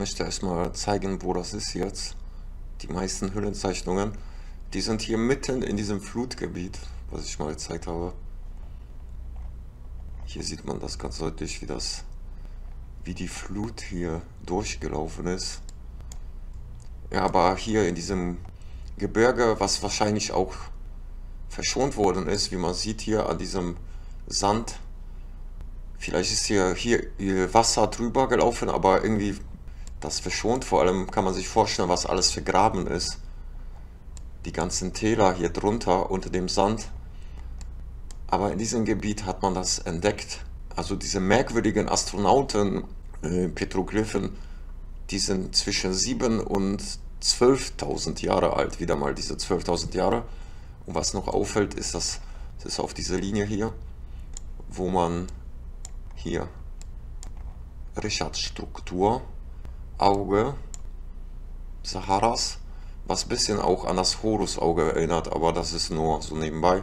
möchte erstmal zeigen, wo das ist jetzt. Die meisten Höhlenzeichnungen, die sind hier mitten in diesem Flutgebiet, was ich mal gezeigt habe. Hier sieht man das ganz deutlich, wie das, wie die Flut hier durchgelaufen ist. Ja, aber hier in diesem Gebirge, was wahrscheinlich auch verschont worden ist, wie man sieht hier an diesem Sand. Vielleicht ist hier, hier Wasser drüber gelaufen, aber irgendwie das verschont. Vor allem kann man sich vorstellen, was alles vergraben ist. Die ganzen Täler hier drunter unter dem Sand. Aber in diesem Gebiet hat man das entdeckt. Also diese merkwürdigen Astronauten, äh, Petroglyphen, die sind zwischen 7 und 12.000 Jahre alt. Wieder mal diese 12.000 Jahre. Und was noch auffällt, ist, dass das auf dieser Linie hier, wo man hier Richard-Struktur, Auge, Saharas, was ein bisschen auch an das Horus-Auge erinnert, aber das ist nur so nebenbei.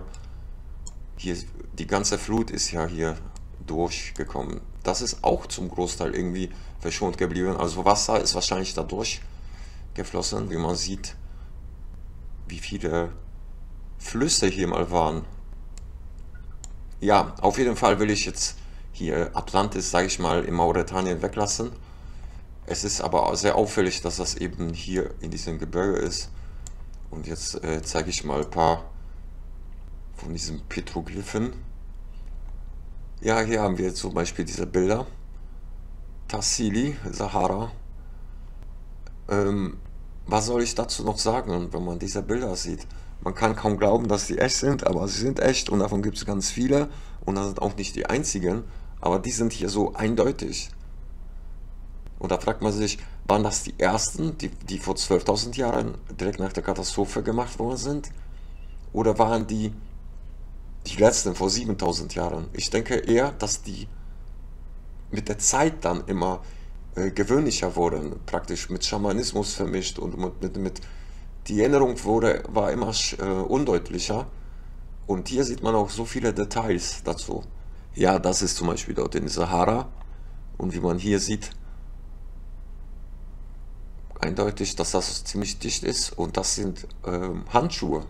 Hier, die ganze Flut ist ja hier durchgekommen. Das ist auch zum Großteil irgendwie verschont geblieben. Also Wasser ist wahrscheinlich da durchgeflossen, wie man sieht, wie viele Flüsse hier mal waren. Ja, auf jeden Fall will ich jetzt hier Atlantis, sage ich mal, in Mauretanien weglassen. Es ist aber sehr auffällig, dass das eben hier in diesem Gebirge ist. Und jetzt äh, zeige ich mal ein paar von diesen Petroglyphen. Ja, hier haben wir zum Beispiel diese Bilder. Tassili, Sahara. Ähm, was soll ich dazu noch sagen, wenn man diese Bilder sieht? Man kann kaum glauben, dass sie echt sind, aber sie sind echt und davon gibt es ganz viele. Und das sind auch nicht die einzigen, aber die sind hier so eindeutig. Und da fragt man sich, waren das die ersten, die, die vor 12.000 Jahren direkt nach der Katastrophe gemacht worden sind? Oder waren die die letzten vor 7.000 Jahren? Ich denke eher, dass die mit der Zeit dann immer äh, gewöhnlicher wurden, praktisch mit Schamanismus vermischt und mit, mit, mit die Erinnerung wurde, war immer äh, undeutlicher. Und hier sieht man auch so viele Details dazu. Ja, das ist zum Beispiel dort in Sahara. Und wie man hier sieht, eindeutig, dass das ziemlich dicht ist. Und das sind äh, Handschuhe.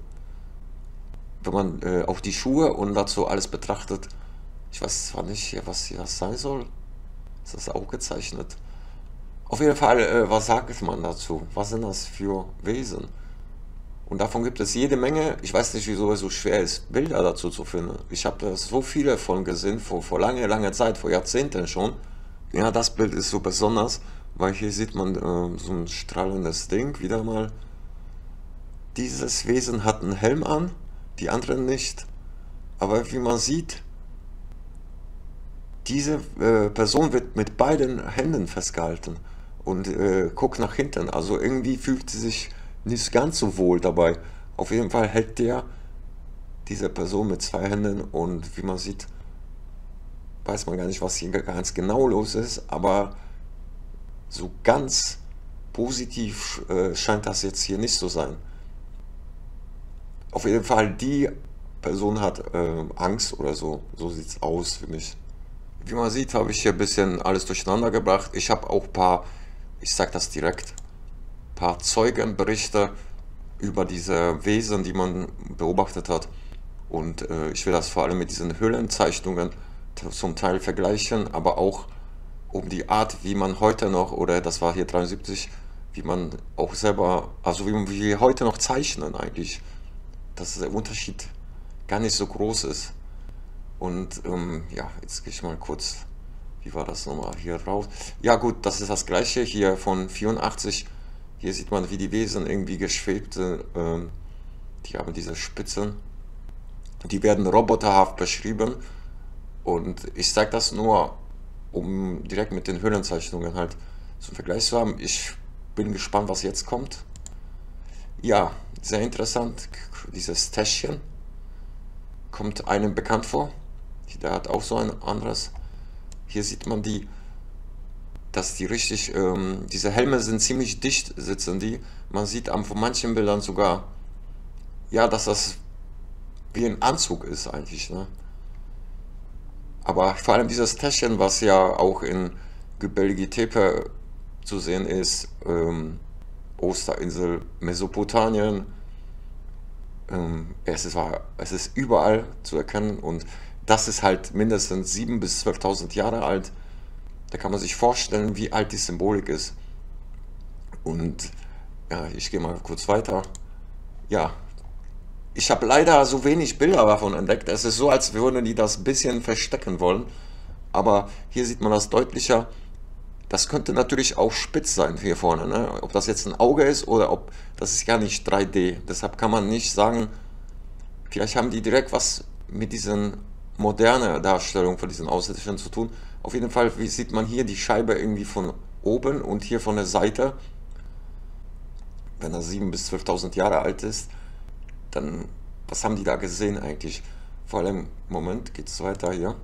Wenn man äh, auch die Schuhe und dazu alles betrachtet, ich weiß zwar nicht, was hier sein soll. Ist das auch gezeichnet? Auf jeden Fall, äh, was sagt man dazu? Was sind das für Wesen? Und davon gibt es jede Menge. Ich weiß nicht, wieso es so schwer ist, Bilder dazu zu finden. Ich habe so viele von gesehen, vor, vor langer, langer Zeit, vor Jahrzehnten schon. Ja, das Bild ist so besonders, weil hier sieht man äh, so ein strahlendes Ding, wieder mal. Dieses Wesen hat einen Helm an, die anderen nicht. Aber wie man sieht, diese äh, Person wird mit beiden Händen festgehalten und äh, guckt nach hinten. Also irgendwie fühlt sie sich nicht ganz so wohl dabei. Auf jeden Fall hält der diese Person mit zwei Händen und wie man sieht, weiß man gar nicht, was hier ganz genau los ist, aber so ganz positiv äh, scheint das jetzt hier nicht zu sein. Auf jeden Fall, die Person hat äh, Angst oder so. So sieht es aus für mich. Wie man sieht, habe ich hier ein bisschen alles durcheinander gebracht. Ich habe auch ein paar, ich sage das direkt, paar Zeugenberichte über diese Wesen, die man beobachtet hat. Und äh, ich will das vor allem mit diesen Höhlenzeichnungen zum Teil vergleichen, aber auch um die Art, wie man heute noch, oder das war hier 73, wie man auch selber, also wie, wir heute noch zeichnen eigentlich, dass der Unterschied gar nicht so groß ist. Und ähm, ja, jetzt gehe ich mal kurz, wie war das nochmal hier raus? Ja gut, das ist das gleiche hier von 84 hier sieht man, wie die Wesen irgendwie geschwebte, ähm, die haben diese Spitzen. Die werden roboterhaft beschrieben. Und ich sage das nur, um direkt mit den Höhlenzeichnungen halt zum Vergleich zu haben. Ich bin gespannt, was jetzt kommt. Ja, sehr interessant. Dieses Täschchen kommt einem bekannt vor. Der hat auch so ein anderes. Hier sieht man die dass die richtig, ähm, diese Helme sind ziemlich dicht sitzen die. Man sieht an von manchen Bildern sogar, ja, dass das wie ein Anzug ist eigentlich. Ne? Aber vor allem dieses Täschchen, was ja auch in Gebirge Tepe zu sehen ist. Ähm, Osterinsel, Mesopotamien. Ähm, es, ist, es ist überall zu erkennen und das ist halt mindestens 7.000 bis 12.000 Jahre alt. Da kann man sich vorstellen, wie alt die Symbolik ist. Und ja, ich gehe mal kurz weiter. Ja, ich habe leider so wenig Bilder davon entdeckt. Es ist so, als würden die das ein bisschen verstecken wollen. Aber hier sieht man das deutlicher. Das könnte natürlich auch spitz sein hier vorne. Ne? Ob das jetzt ein Auge ist oder ob das ist gar nicht 3D. Deshalb kann man nicht sagen, vielleicht haben die direkt was mit diesen moderne Darstellung von diesen Aussätzlichen zu tun. Auf jeden Fall wie sieht man hier die Scheibe irgendwie von oben und hier von der Seite. Wenn er 7.000 bis 12.000 Jahre alt ist, dann was haben die da gesehen eigentlich? Vor allem, Moment, geht es weiter hier?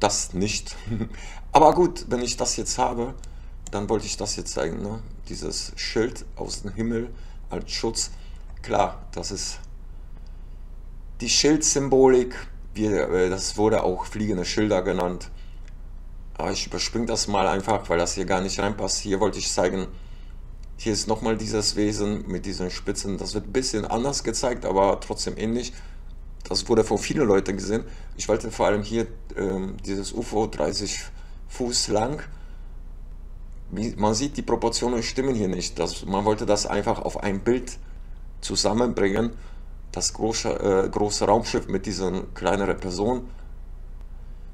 Das nicht. Aber gut, wenn ich das jetzt habe, dann wollte ich das jetzt zeigen. Ne? Dieses Schild aus dem Himmel als Schutz. Klar, das ist die Schildsymbolik äh, das wurde auch fliegende Schilder genannt. Aber ich überspringe das mal einfach, weil das hier gar nicht reinpasst. Hier wollte ich zeigen, hier ist nochmal dieses Wesen mit diesen Spitzen. Das wird ein bisschen anders gezeigt, aber trotzdem ähnlich. Das wurde von vielen Leuten gesehen. Ich wollte vor allem hier ähm, dieses UFO 30 Fuß lang. Man sieht, die Proportionen stimmen hier nicht. Das, man wollte das einfach auf ein Bild zusammenbringen das große, äh, große Raumschiff mit diesen kleineren Personen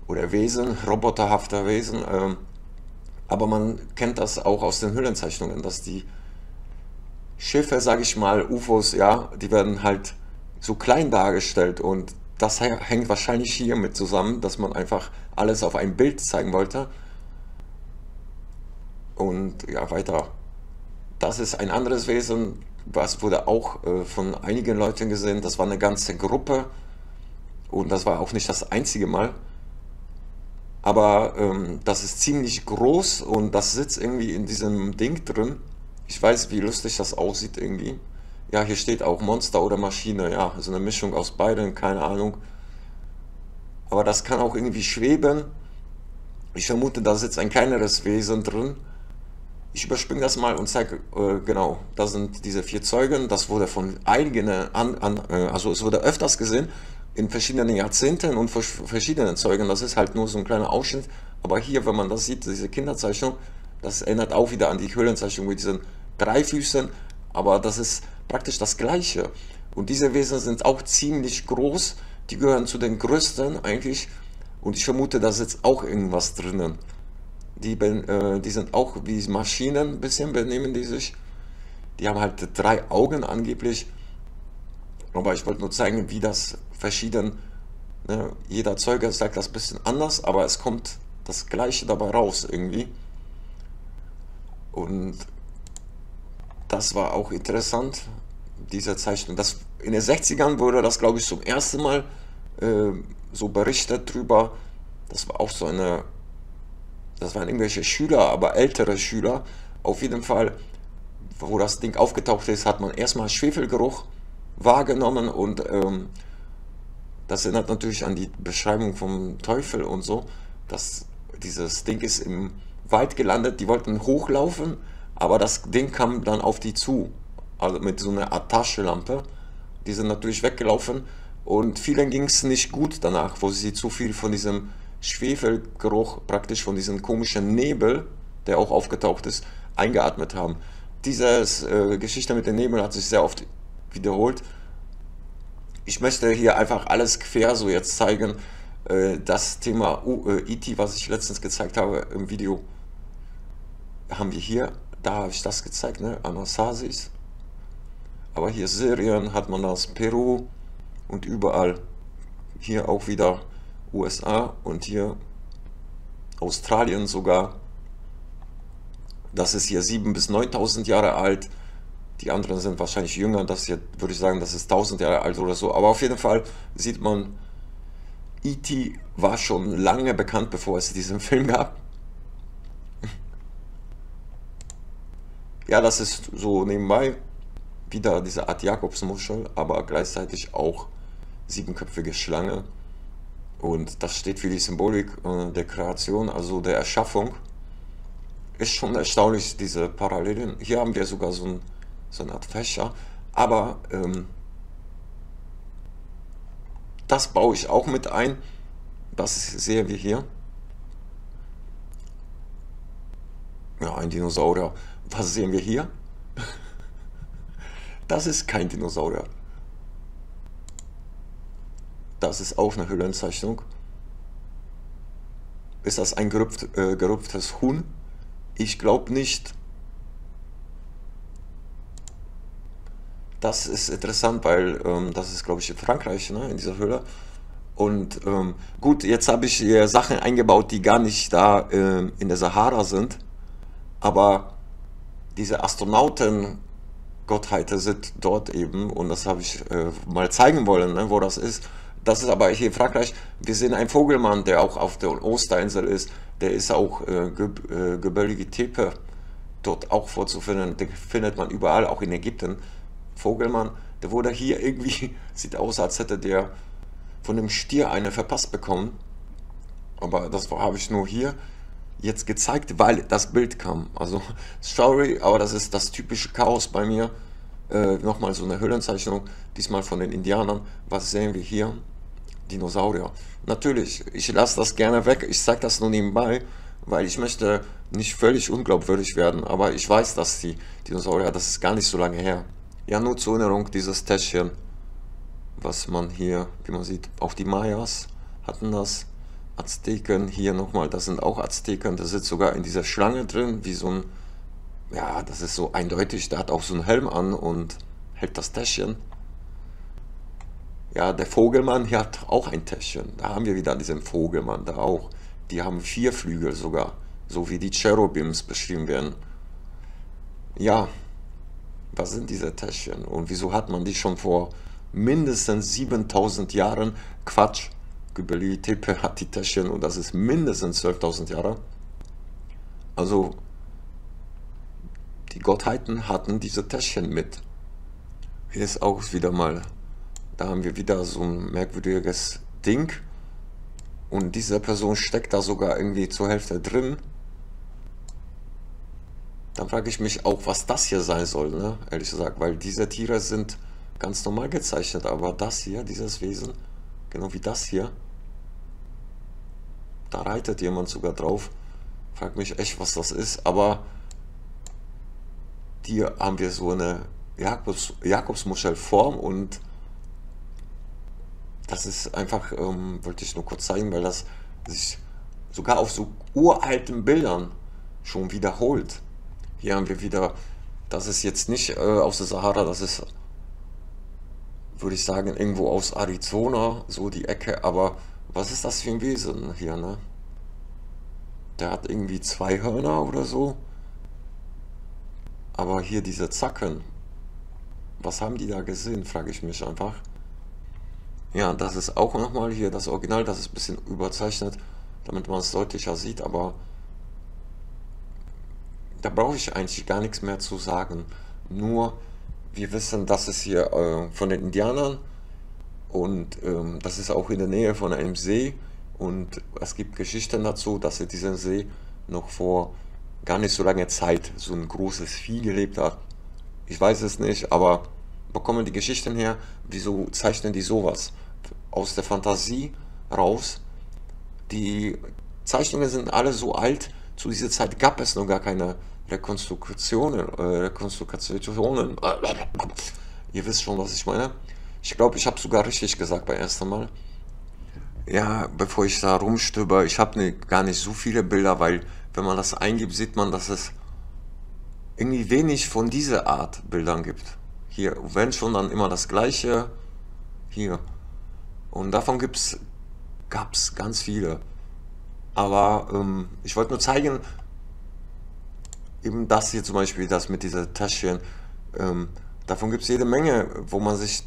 oder Wesen, roboterhafter Wesen. Ähm, aber man kennt das auch aus den Hüllenzeichnungen, dass die Schiffe, sage ich mal, UFOs, ja, die werden halt so klein dargestellt und das hängt wahrscheinlich hier mit zusammen, dass man einfach alles auf ein Bild zeigen wollte. Und ja, weiter. Das ist ein anderes Wesen, was wurde auch äh, von einigen Leuten gesehen, das war eine ganze Gruppe und das war auch nicht das einzige Mal. Aber ähm, das ist ziemlich groß und das sitzt irgendwie in diesem Ding drin. Ich weiß, wie lustig das aussieht irgendwie. Ja, hier steht auch Monster oder Maschine, ja, so eine Mischung aus beiden, keine Ahnung. Aber das kann auch irgendwie schweben. Ich vermute, da sitzt ein kleineres Wesen drin ich überspringe das mal und zeige, äh, genau, da sind diese vier Zeugen, das wurde von einigen, an, an, äh, also es wurde öfters gesehen, in verschiedenen Jahrzehnten und verschiedenen Zeugen, das ist halt nur so ein kleiner Ausschnitt, aber hier, wenn man das sieht, diese Kinderzeichnung, das erinnert auch wieder an die Höhlenzeichnung mit diesen drei Füßen, aber das ist praktisch das Gleiche. Und diese Wesen sind auch ziemlich groß, die gehören zu den größten eigentlich. Und ich vermute, da sitzt auch irgendwas drinnen die, äh, die sind auch wie Maschinen ein bisschen, benehmen die sich. Die haben halt drei Augen angeblich. Aber ich wollte nur zeigen, wie das verschieden, ne? jeder Zeuge sagt das ein bisschen anders, aber es kommt das Gleiche dabei raus irgendwie. Und das war auch interessant, diese Zeichnung. Das, in den 60ern wurde das, glaube ich, zum ersten Mal äh, so berichtet drüber. Das war auch so eine das waren irgendwelche Schüler, aber ältere Schüler. Auf jeden Fall, wo das Ding aufgetaucht ist, hat man erstmal Schwefelgeruch wahrgenommen und ähm, das erinnert natürlich an die Beschreibung vom Teufel und so. dass dieses Ding ist im Wald gelandet, die wollten hochlaufen, aber das Ding kam dann auf die zu, also mit so einer Art Taschenlampe. Die sind natürlich weggelaufen und vielen ging es nicht gut danach, wo sie zu viel von diesem Schwefelgeruch praktisch von diesem komischen Nebel, der auch aufgetaucht ist, eingeatmet haben. Diese äh, Geschichte mit dem Nebel hat sich sehr oft wiederholt. Ich möchte hier einfach alles quer so jetzt zeigen. Äh, das Thema uh, äh, E.T., was ich letztens gezeigt habe im Video, haben wir hier. Da habe ich das gezeigt, ne? Anasasis. Aber hier Syrien hat man das, Peru und überall. Hier auch wieder USA und hier Australien sogar. Das ist hier 7.000 bis 9.000 Jahre alt. Die anderen sind wahrscheinlich jünger. Das hier würde ich sagen, das ist 1000 Jahre alt oder so. Aber auf jeden Fall sieht man, E.T. war schon lange bekannt, bevor es diesen Film gab. Ja, das ist so nebenbei wieder diese Art Jakobsmuschel, aber gleichzeitig auch siebenköpfige Schlange. Und das steht für die Symbolik äh, der Kreation, also der Erschaffung. ist schon erstaunlich, diese Parallelen. Hier haben wir sogar so, ein, so eine Art Fächer, aber ähm, das baue ich auch mit ein. Das sehen wir hier. Ja, ein Dinosaurier. Was sehen wir hier? Das ist kein Dinosaurier. Das ist auch eine Höhlenzeichnung. Ist das ein gerupft, äh, gerupftes Huhn? Ich glaube nicht. Das ist interessant, weil ähm, das ist, glaube ich, in Frankreich, ne, in dieser Höhle. Und ähm, gut, jetzt habe ich hier Sachen eingebaut, die gar nicht da ähm, in der Sahara sind. Aber diese Astronauten-Gottheiten sind dort eben. Und das habe ich äh, mal zeigen wollen, ne, wo das ist. Das ist aber hier in Frankreich. Wir sehen einen Vogelmann, der auch auf der Osterinsel ist. Der ist auch äh, Ge äh, geböllige Tepe dort auch vorzufinden. Den findet man überall, auch in Ägypten. Vogelmann, der wurde hier irgendwie, sieht aus, als hätte der von dem Stier eine verpasst bekommen. Aber das habe ich nur hier jetzt gezeigt, weil das Bild kam. Also, sorry, aber das ist das typische Chaos bei mir. Äh, Nochmal so eine Höhlenzeichnung, diesmal von den Indianern. Was sehen wir hier? Dinosaurier. Natürlich, ich lasse das gerne weg. Ich zeige das nur nebenbei, weil ich möchte nicht völlig unglaubwürdig werden. Aber ich weiß, dass die Dinosaurier, das ist gar nicht so lange her. Ja, nur zur Erinnerung, dieses Täschchen, was man hier, wie man sieht, auch die Mayas hatten das. Azteken, hier nochmal, das sind auch Azteken, das sitzt sogar in dieser Schlange drin, wie so ein, ja, das ist so eindeutig, der hat auch so einen Helm an und hält das Täschchen. Ja, der Vogelmann hier hat auch ein Täschchen, da haben wir wieder diesen Vogelmann, da auch. Die haben vier Flügel sogar, so wie die Cherubims beschrieben werden. Ja, was sind diese Täschchen und wieso hat man die schon vor mindestens 7000 Jahren? Quatsch, Göbekli Tepe hat die Täschchen und das ist mindestens 12.000 Jahre. Also die Gottheiten hatten diese Täschchen mit. Hier ist auch wieder mal, da haben wir wieder so ein merkwürdiges Ding und diese Person steckt da sogar irgendwie zur Hälfte drin. Dann frage ich mich auch, was das hier sein soll, ne? ehrlich gesagt, weil diese Tiere sind ganz normal gezeichnet, aber das hier, dieses Wesen, genau wie das hier, da reitet jemand sogar drauf. Frag mich echt, was das ist, aber hier haben wir so eine Jakobs, Jakobsmuschelform und das ist einfach, ähm, wollte ich nur kurz zeigen, weil das sich sogar auf so uralten Bildern schon wiederholt. Hier haben wir wieder, das ist jetzt nicht äh, aus der Sahara, das ist, würde ich sagen, irgendwo aus Arizona, so die Ecke, aber was ist das für ein Wesen hier, ne? Der hat irgendwie zwei Hörner oder so. Aber hier diese Zacken, was haben die da gesehen, frage ich mich einfach. Ja, das ist auch nochmal hier das Original, das ist ein bisschen überzeichnet, damit man es deutlicher sieht, aber da brauche ich eigentlich gar nichts mehr zu sagen. Nur, wir wissen, das ist hier äh, von den Indianern und ähm, das ist auch in der Nähe von einem See und es gibt Geschichten dazu, dass in diesem See noch vor gar nicht so langer Zeit so ein großes Vieh gelebt hat. Ich weiß es nicht, aber wo kommen die Geschichten her? Wieso zeichnen die sowas? Aus der Fantasie raus. Die Zeichnungen sind alle so alt, zu dieser Zeit gab es noch gar keine Rekonstruktionen, äh, Rekonstruktionen. Ihr wisst schon, was ich meine. Ich glaube, ich habe sogar richtig gesagt beim ersten Mal. Ja, bevor ich da rumstöber, ich habe ne, gar nicht so viele Bilder, weil wenn man das eingibt, sieht man, dass es irgendwie wenig von dieser Art Bildern gibt. Hier, wenn schon, dann immer das gleiche. Hier. Und davon gibt's, gab's ganz viele. Aber ähm, ich wollte nur zeigen, eben das hier zum Beispiel, das mit dieser Täschchen, ähm, davon gibt es jede Menge, wo man sich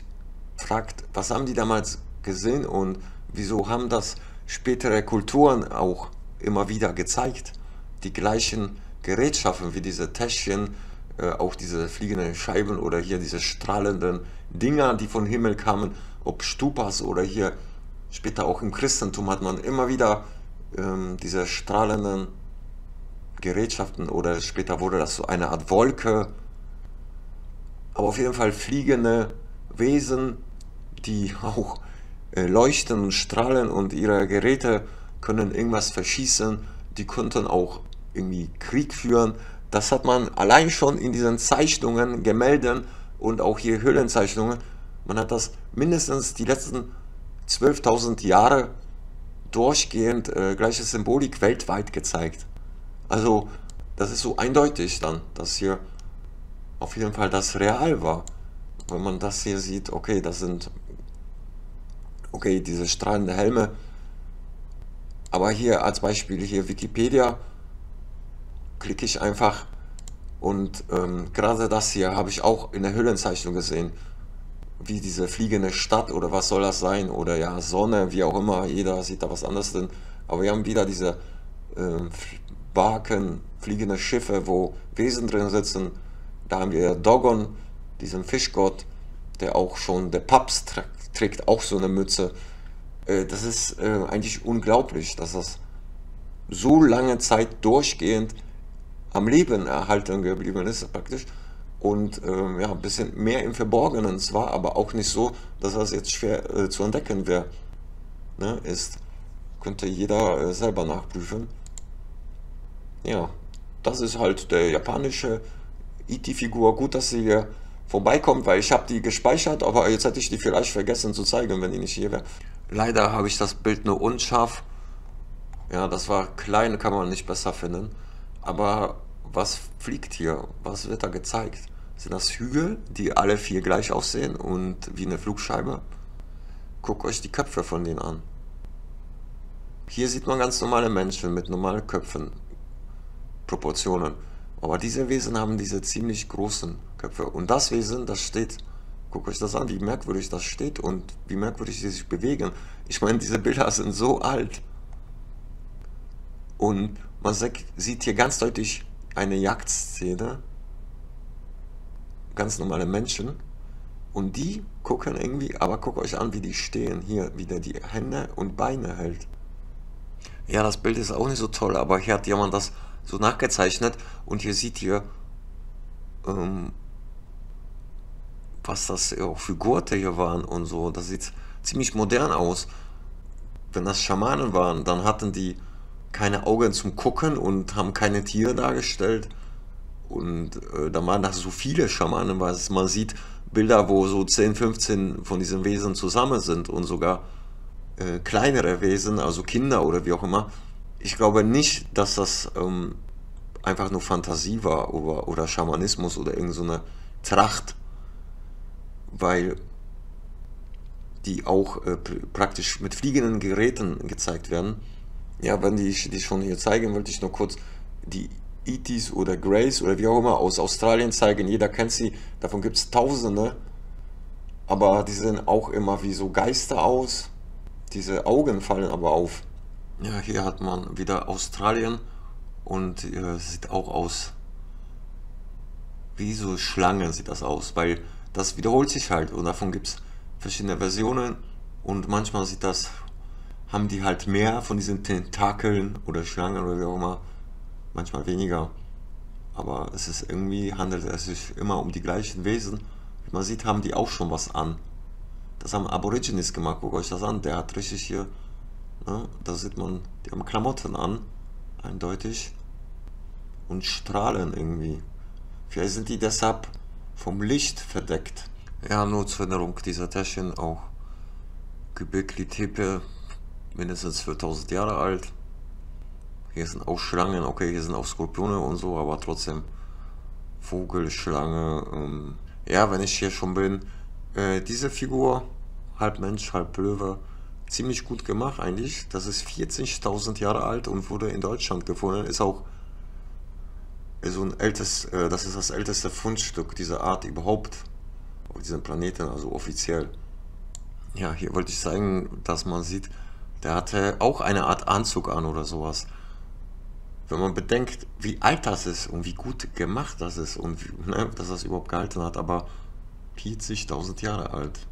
fragt, was haben die damals gesehen und wieso haben das spätere Kulturen auch immer wieder gezeigt? Die gleichen Gerätschaften wie diese Täschchen, äh, auch diese fliegenden Scheiben oder hier diese strahlenden Dinger, die vom Himmel kamen, ob Stupas oder hier später auch im Christentum hat man immer wieder ähm, diese strahlenden Gerätschaften oder später wurde das so eine Art Wolke. Aber auf jeden Fall fliegende Wesen, die auch äh, leuchten und strahlen und ihre Geräte können irgendwas verschießen. Die konnten auch irgendwie Krieg führen. Das hat man allein schon in diesen Zeichnungen, Gemälden und auch hier Höhlenzeichnungen, man hat das mindestens die letzten 12.000 Jahre durchgehend äh, gleiche Symbolik weltweit gezeigt. Also das ist so eindeutig dann, dass hier auf jeden Fall das real war. Wenn man das hier sieht, okay, das sind okay, diese strahlenden Helme. Aber hier als Beispiel hier Wikipedia klicke ich einfach und ähm, gerade das hier habe ich auch in der Hüllenzeichnung gesehen. Wie diese fliegende Stadt oder was soll das sein? Oder ja, Sonne, wie auch immer. Jeder sieht da was anderes drin. Aber wir haben wieder diese äh, Barken, fliegende Schiffe, wo Wesen drin sitzen. Da haben wir Dogon, diesen Fischgott, der auch schon, der Papst trägt, trägt auch so eine Mütze. Äh, das ist äh, eigentlich unglaublich, dass das so lange Zeit durchgehend am Leben erhalten geblieben ist praktisch und ähm, ja, ein bisschen mehr im Verborgenen zwar, aber auch nicht so, dass das jetzt schwer äh, zu entdecken wäre, ne, ist. Könnte jeder äh, selber nachprüfen. Ja, das ist halt der japanische IT-Figur. Gut, dass sie hier vorbeikommt, weil ich habe die gespeichert, aber jetzt hätte ich die vielleicht vergessen zu zeigen, wenn die nicht hier wäre. Leider habe ich das Bild nur unscharf. Ja, das war klein, kann man nicht besser finden. Aber was fliegt hier? Was wird da gezeigt? Sind das Hügel, die alle vier gleich aussehen und wie eine Flugscheibe? Guckt euch die Köpfe von denen an. Hier sieht man ganz normale Menschen mit normalen Köpfen, Proportionen. Aber diese Wesen haben diese ziemlich großen Köpfe. Und das Wesen, das steht, guckt euch das an, wie merkwürdig das steht und wie merkwürdig sie sich bewegen. Ich meine, diese Bilder sind so alt. Und man sieht hier ganz deutlich eine Jagdszene, ganz normale Menschen, und die gucken irgendwie, aber guckt euch an, wie die stehen, hier, wie der die Hände und Beine hält. Ja, das Bild ist auch nicht so toll, aber hier hat jemand das so nachgezeichnet und ihr seht hier, ähm, was das auch für Gurte hier waren und so. Das sieht ziemlich modern aus. Wenn das Schamanen waren, dann hatten die keine Augen zum Gucken und haben keine Tiere dargestellt. Und äh, da waren da so viele Schamanen, weil man sieht Bilder, wo so 10, 15 von diesen Wesen zusammen sind und sogar äh, kleinere Wesen, also Kinder oder wie auch immer. Ich glaube nicht, dass das ähm, einfach nur Fantasie war oder, oder Schamanismus oder irgendeine so Tracht, weil die auch äh, praktisch mit fliegenden Geräten gezeigt werden ja, wenn die ich die schon hier zeigen, wollte ich nur kurz die E.T.s oder Grace oder wie auch immer aus Australien zeigen. Jeder kennt sie, davon gibt es tausende. Aber die sehen auch immer wie so Geister aus. Diese Augen fallen aber auf. Ja, hier hat man wieder Australien und äh, sieht auch aus wie so Schlangen sieht das aus, weil das wiederholt sich halt und davon gibt es verschiedene Versionen und manchmal sieht das haben die halt mehr von diesen Tentakeln oder Schlangen oder wie auch immer, manchmal weniger. Aber es ist irgendwie, handelt es sich immer um die gleichen Wesen. Wie man sieht, haben die auch schon was an. Das haben Aborigines gemacht, guckt euch das an. Der hat richtig hier, ne, da sieht man, die haben Klamotten an, eindeutig. Und strahlen irgendwie. Vielleicht sind die deshalb vom Licht verdeckt. Ja, nur zur Erinnerung, dieser Täschchen auch Göbekli Tepe mindestens 4000 Jahre alt. Hier sind auch Schlangen, okay, hier sind auch Skorpione und so, aber trotzdem Vogelschlange. Ähm, ja, wenn ich hier schon bin, äh, diese Figur, halb Mensch, halb Löwe, ziemlich gut gemacht eigentlich. Das ist 40.000 Jahre alt und wurde in Deutschland gefunden. Ist auch so ein ältes, äh, das ist das älteste Fundstück dieser Art überhaupt auf diesem Planeten, also offiziell. Ja, hier wollte ich zeigen, dass man sieht, der hatte auch eine Art Anzug an oder sowas. Wenn man bedenkt, wie alt das ist und wie gut gemacht das ist und wie, ne, dass das überhaupt gehalten hat, aber 40.000 Jahre alt.